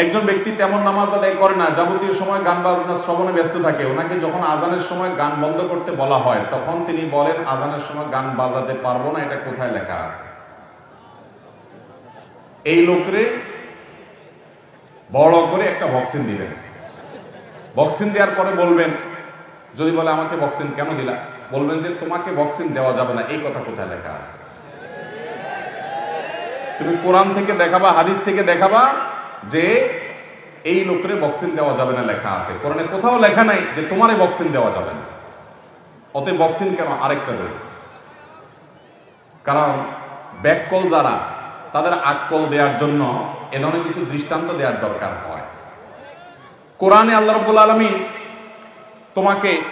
একজন ব্যক্তি তেমন নামাজ আদায় করে না, যাবতীয় সময় গান বাজনা, শ্রবণে ব্যস্ত থাকে। ওনাকে যখন আজানের সময় গান বন্ধ করতে বলা হয়, তখন তিনি বলেন, আজানের সময় গান বাজাতে পারব না, এটা কোথায় লেখা আছে? এই লোকরে বড় করে একটা বক্সিন দিবেন বক্সিন দেওয়ার পরে বলবেন, যদি বলে আমাকে বক্সিন কেন দিলা? বলবেন যে, তোমাকে বক্সিন দেওয়া যাবে না, এই কথা কোথায় লেখা আছে? তুমি কোরআন থেকে দেখাবা, হাদিস থেকে দেখাবা যে এই লোকরে বক্সিন দেওয়া যাবে না লেখা আছে। কোরআনে কোথাও লেখা নাই যে তোমারে বক্সিন দেওয়া যাবে না। অতএব বক্সিন কেন আরেকটা দেবে কারণ ব্যাককল যারা, তাদের আককল দেওয়ার জন্য এ ধরনের কিছু দৃষ্টান্ত দেওয়ার দরকার হয়। কোরআনে আল্লাহ রব্বুল আলমিন তোমাকে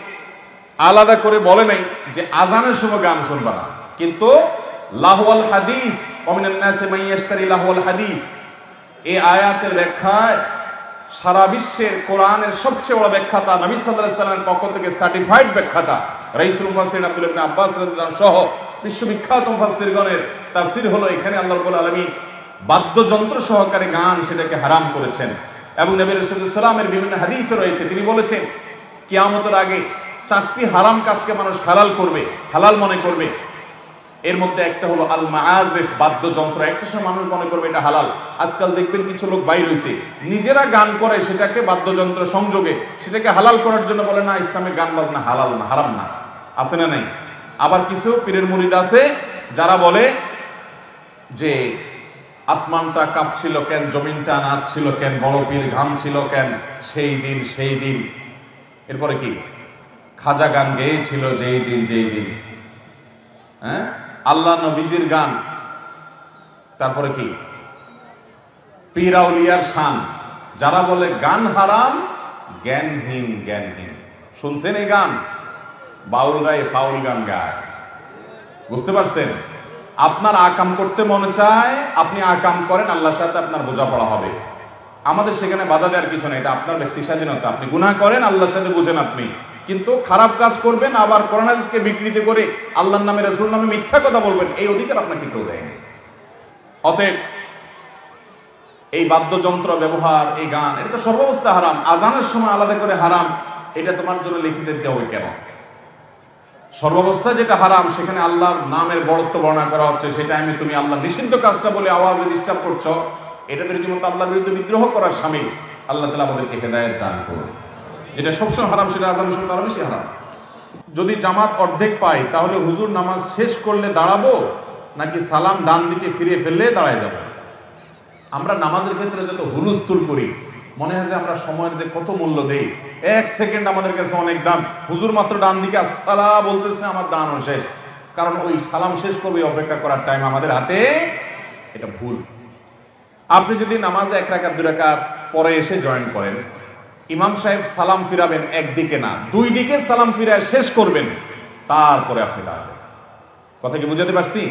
আলাদা করে বলে নাই যে আজানের সময় গান শুনবা না। কিন্তু লাহওয়াল হাদিস অমিনান্নাসে মাইয়াস্তারি লাহওয়াল হাদিস এই আয়াতের ব্যাখ্যায় সারা বিশ্বের কোরআনের সবচেয়ে বড় ব্যাখ্যাতা নবী সাল্লাল্লাহু সাল্লামের পক্ষ থেকে সার্টিফাইড ব্যাখ্যাতা রাইসুল মুফাসসির আব্দুল ইবনে আব্বাস রাদিয়াল্লাহু সহ বিশ্ববিখ্যাত মুফাসসিরগণের তাফসীর হলো এখানে আল্লাহ রাব্বুল আলামিন বাদ্যযন্ত্র সহকারে গান সেটাকে হারাম করেছেন এবং নবী রাসূলুল্লাহ সাল্লামের বিভিন্ন হাদিসে রয়েছে। তিনি বলেছেন, কিয়ামতের আগে চারটি হারাম কাজকে মানুষ হালাল করবে, হালাল মনে করবে। এর মধ্যে একটা হলো আল মাআজিফ বাদ্যযন্ত্র। একটা সময় মানুষ মনে করবে এটা হালাল। আজকাল দেখবেন কিছু লোক বাইর হইছে। নিজেরা গান করে, সেটাকে বাদ্যযন্ত্র সংযোগে, সেটাকে হালাল করার জন্য বলে, না, ইসলামে গান বাজনা হালাল না, হারাম না। আছে না নাই? আবার কিছু পীরের মুরিদ আছে, যারা বলে যে, আসমানটা কাঁপছিল কেন, জমিনটা নাচছিল কেন, বড় পীর ঘামছিল কেন, সেই দিন সেই দিন। এরপরে কি? খাজা গান গেয়েছিল যেই দিন যেই দিন। হ্যাঁ? আল্লাহ নবীজির গান। তারপরে কি? পীরাউলিয়ার শান। যারা বলে, গান হারাম, জ্ঞানহীন জ্ঞানহীন। শুনছেন এই গান? বাউলরাই ফাউল গান গায়। বুঝতে পারছেন? আপনার আকাম করতে মনে চায়, আপনি আকাম করেন, আল্লাহর সাথে আপনার বোঝাপড়া হবে। আমাদের সেখানে বাধা দেওয়ার কিছু নেই, এটা আপনার ব্যক্তি স্বাধীনতা আপনি গুনাহ করেন, আল্লাহর সাথে বুঝেন আপনি। কিন্তু খারাপ কাজ করবেন, আবার করোনাকে বিকৃতি করে আল্লাহর নামে রসুল নামে মিথ্যা কথা বলবেন, এই অধিকার আপনাকে কেউ দেয়নি অতএব এই বাদ্যযন্ত্র ব্যবহার, এই গান, এটা তো সর্বাবস্থা হারাম। আজানের সময় আলাদা করে হারাম, এটা তোমার জন্য লিখে দিতে হবে কেন? সর্বাবস্থা যেটা হারাম, সেখানে আল্লাহর নামের বড়ত্ব বর্ণনা করা হচ্ছে। সেটা আমি তুমি আল্লাহ নিষিদ্ধ কাজটা বলে আওয়াজে ডিস্টার্ব করছ, এটা রীতিমতো আল্লাহর বিরুদ্ধে বিদ্রোহ করার সামিল। আল্লাহ তালা আমাদেরকে হেদায়ত দান করুন। যেটা সবসময় হারাম, সেটা আজানের সময় আরও বেশি হারাম। যদি জামাত অর্ধেক পাই তাহলে হুজুর নামাজ শেষ করলে দাঁড়াবো, নাকি সালাম ডান দিকে ফিরিয়ে ফেললে দাঁড়ায় যাব? আমরা নামাজের ক্ষেত্রে যত হুলুস্থুল করি, মনে হয় যে আমরা সময়ের যে কত মূল্য দেই, এক সেকেন্ড আমাদের কাছে অনেক দাম। হুজুর মাত্র ডান দিকে আসসালা বলতেছে, আমার দানও শেষ। কারণ ওই সালাম শেষ করবে অপেক্ষা করার টাইম আমাদের হাতে এটা ভুল। আপনি যদি নামাজে এক রাকাত, দুই রাকাত পরে এসে জয়েন করেন ইমাম সাহেব সালাম ফিরাবেন একদিকে না, দুই দিকে সালাম ফিরায় শেষ করবেন, তারপরে আপনি দাঁড়াবেন। কথা কি বুঝাতে পারছি?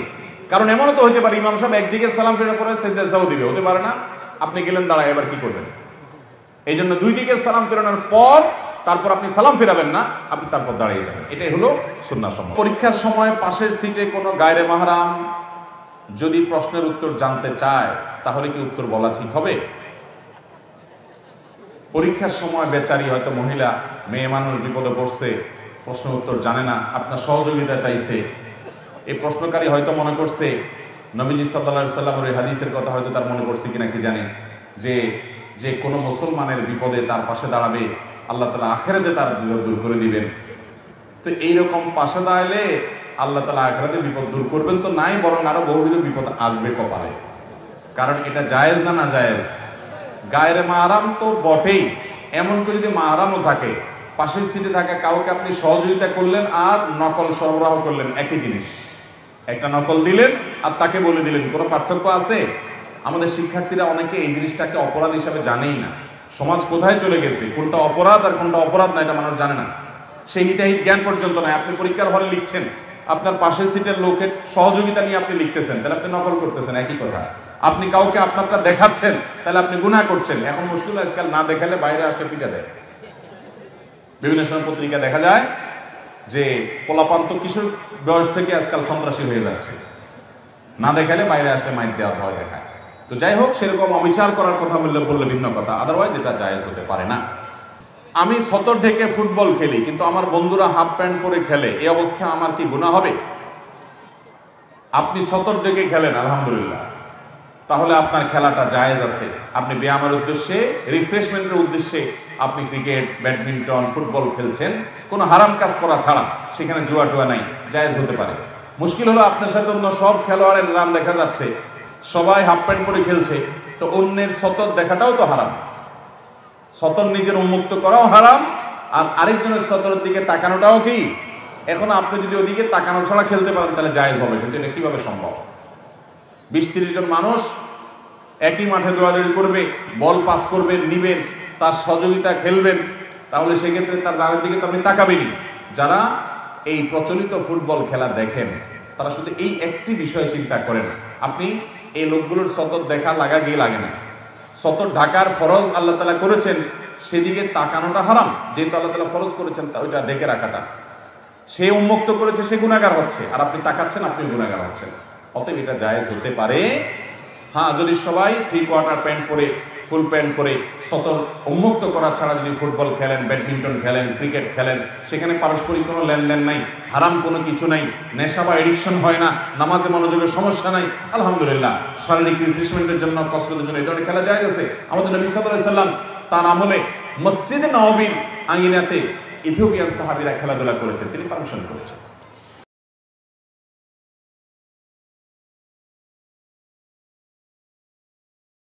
কারণ এমনও তো হইতে পারে, ইমাম সাহেব একদিকে সালাম ফিরার পরে সেদাও দিবে, হতে পারে না। আপনি গেলেন, দাঁড়ায়, এবার কি করবেন? এই জন্য দুই দিকে সালাম ফেরানোর পর তারপর আপনি সালাম ফেরাবেন না, আপনি তারপর দাঁড়িয়ে যাবেন। এটাই হলো সুন্না পরীক্ষার সময় পাশের সিটে কোনো গায়রে মাহারাম যদি প্রশ্নের উত্তর জানতে চায়, তাহলে কি উত্তর বলা ঠিক হবে? পরীক্ষার সময় বেচারি হয়তো মহিলা, মেয়ে মানুষ বিপদে পড়ছে, প্রশ্ন উত্তর জানে না, আপনার সহযোগিতা চাইছে। এই প্রশ্নকারী হয়তো মনে করছে, নবীজি সাল্লা সাল্লামের হাদিসের কথা হয়তো তার মনে পড়ছে কিনা কি জানে। যে যে কোনো মুসলমানের বিপদে তার পাশে দাঁড়াবে, আল্লাহ তালা আখেরাতে তার বিপদ দূর করে দিবেন। তো এইরকম পাশে দাঁড়ালে আল্লাহ তালা আখেরাতে বিপদ দূর করবেন তো নাই, বরং আরও বহুবিধ বিপদ আসবে কপালে। কারণ এটা জায়েজ না না জায়েজ গায়ের মাহারাম তো বটেই। এমন করে যদি মাহারামও থাকে, পাশের সিটে থাকা কাউকে আপনি সহযোগিতা করলেন আর নকল সরবরাহ করলেন, একই জিনিস। একটা নকল দিলেন আর তাকে বলে দিলেন, কোনো পার্থক্য আছে? আমাদের শিক্ষার্থীরা অনেকে এই জিনিসটাকে অপরাধ হিসাবে জানেই না। সমাজ কোথায় চলে গেছে? কোনটা অপরাধ আর কোনটা অপরাধ না, এটা মানুষ জানে না। সেই হিতাহিত জ্ঞান পর্যন্ত নয়। আপনি পরীক্ষার হলে লিখছেন, আপনার পাশের সিটের লোকের সহযোগিতা নিয়ে আপনি লিখতেছেন, তাহলে আপনি নকল করতেছেন, একই কথা। আপনি কাউকে আপনারটা দেখাচ্ছেন, তাহলে আপনি গুনাহ করছেন। এখন মুশকিল আজকাল না দেখালে বাইরে আসলে পিঠা দেয়। বিভিন্ন সময় পত্রিকা দেখা যায় যে পোলাপান্ত কিশোর বয়স থেকে আজকাল সন্ত্রাসী হয়ে যাচ্ছে। না দেখালে বাইরে আসলে মাইর দেওয়ার ভয় দেখায়। তো যাই হোক, সেরকম অবিচার করার কথা বললে বললে ভিন্ন কথা। আদারওয়াইজ এটা জায়েজ হতে পারে না। আমি সতর ঢেকে ফুটবল খেলি, কিন্তু আমার বন্ধুরা হাফ প্যান্ট পরে খেলে, এই অবস্থা আমার কি গুণা হবে? আপনি সতর ঢেকে খেলেন, আলহামদুলিল্লাহ। তাহলে আপনার খেলাটা জায়েজ আছে। আপনি ব্যায়ামের উদ্দেশ্যে রিফ্রেশমেন্টের উদ্দেশ্যে আপনি ক্রিকেট, ব্যাডমিন্টন, ফুটবল খেলছেন। কোনো হারাম কাজ করা ছাড়া সেখানে জুয়া টুয়া নাই, জায়েজ হতে পারে। মুশকিল হলো আপনার সাথে অন্য সব খেলোয়াড়ের রান দেখা যাচ্ছে। সবাই হাফ প্যান্ট পরে খেলছে, তো অন্যের সতর দেখাটাও তো হারাম। সতর নিজের উন্মুক্ত করাও হারাম, আর আরেকজনের সতরের দিকে তাকানোটাও কি? এখন আপনি যদি ওদিকে তাকানো ছাড়া খেলতে পারেন, তাহলে জায়েজ হবে, কিন্তু এটা কীভাবে সম্ভব? বিশ তিরিশ জন মানুষ একই মাঠে দৌড়াদৌড়ি করবে, বল পাস করবেন, নিবেন, তার সহযোগিতা খেলবেন, তাহলে সেক্ষেত্রে তার রানের দিকে তো আপনি তাকাবেনই। যারা এই প্রচলিত ফুটবল খেলা দেখেন, তারা শুধু এই একটি বিষয়ে চিন্তা করেন, আপনি এই লোকগুলোর সতত দেখা লাগা গিয়ে লাগে না। সতর ঢাকার ফরজ আল্লাহ তালা করেছেন, সেদিকে তাকানোটা হারাম, যেহেতু আল্লাহ তালা ফরজ করেছেন, তা ওইটা ডেকে রাখাটা। সে উন্মুক্ত করেছে, সে গুণাগার হচ্ছে, আর আপনি তাকাচ্ছেন আপনি গুণাগার হচ্ছেন। অতএব এটা জায়েজ হতে পারে। হ্যাঁ যদি সবাই থ্রি কোয়ার্টার প্যান্ট পরে ফুল প্যান্ট পরে সতর উন্মুক্ত করা ছাড়া যদি ফুটবল খেলেন, ব্যাডমিন্টন খেলেন, ক্রিকেট খেলেন, সেখানে পারস্পরিক কোনো লেনদেন নাই, হারাম কোনো কিছু নাই, নেশা বা এডিকশন হয় না, নামাজে মনোযোগের সমস্যা নাই, আলহামদুলিল্লাহ, শারীরিক রিফ্রেশমেন্টের জন্য, কসরতের জন্য এই ধরনের খেলা যায় আছে। আমাদের নবী সাল্লাম তার আমলে মসজিদে নবীর আঙিনাতে ইথিওপিয়ান সাহাবিরা খেলাধুলা করেছেন, তিনি পারমিশন করেছেন।